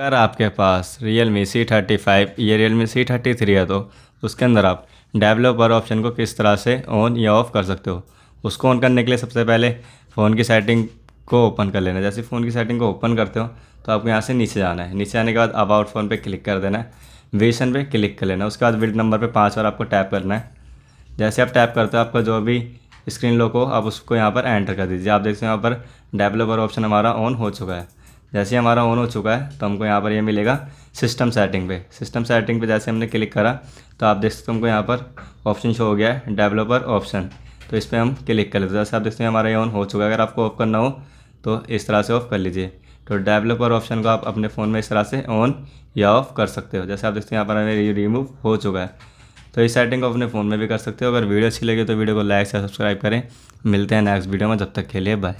अगर आपके पास Realme C thirty five या Realme C thirty three है तो उसके अंदर आप डेवलपर ऑप्शन को किस तरह से ऑन या ऑफ़ कर सकते हो। उसको ऑन करने के लिए सबसे पहले फ़ोन की सेटिंग को ओपन कर लेना जैसे फ़ोन की सेटिंग को ओपन करते हो तो आपको यहाँ से नीचे जाना है। नीचे आने के बाद अबाउट फ़ोन पे क्लिक कर देना है। वेशन पे क्लिक कर लेना उसके बाद बिल्ड नंबर पे पाँच बार आपको टैप करना है। जैसे आप टैप करते हो, आपका जो भी स्क्रीन लॉक हो, आप उसको यहाँ पर एंटर कर दीजिए। आप देखते हैं यहाँ पर डेवलपर ऑप्शन हमारा ऑन हो चुका है। जैसे ही हमारा ऑन हो चुका है तो हमको यहाँ पर ये मिलेगा सिस्टम सेटिंग पे। सिस्टम सेटिंग पे जैसे हमने क्लिक करा तो आप देख सकते हो हमको यहाँ पर ऑप्शन शो हो गया है डेवलपर ऑप्शन तो इस पर हम क्लिक कर लेते हैं। जैसे आप देखते हैं हमारा ये ऑन हो चुका है। अगर आपको ऑफ़ करना हो तो इस तरह से ऑफ़ कर लीजिए। तो डेवलपर ऑप्शन को आप अपने फ़ोन में इस तरह से ऑन या ऑफ़ कर सकते हो। जैसे आप देखते हैं यहाँ पर हमें रिमूव हो चुका है। तो इस सेटिंग को अपने फ़ोन में भी कर सकते हो। अगर वीडियो अच्छी लगे तो वीडियो को लाइक से सब्सक्राइब करें। मिलते हैं नेक्स्ट वीडियो में। जब तक के लिए बाय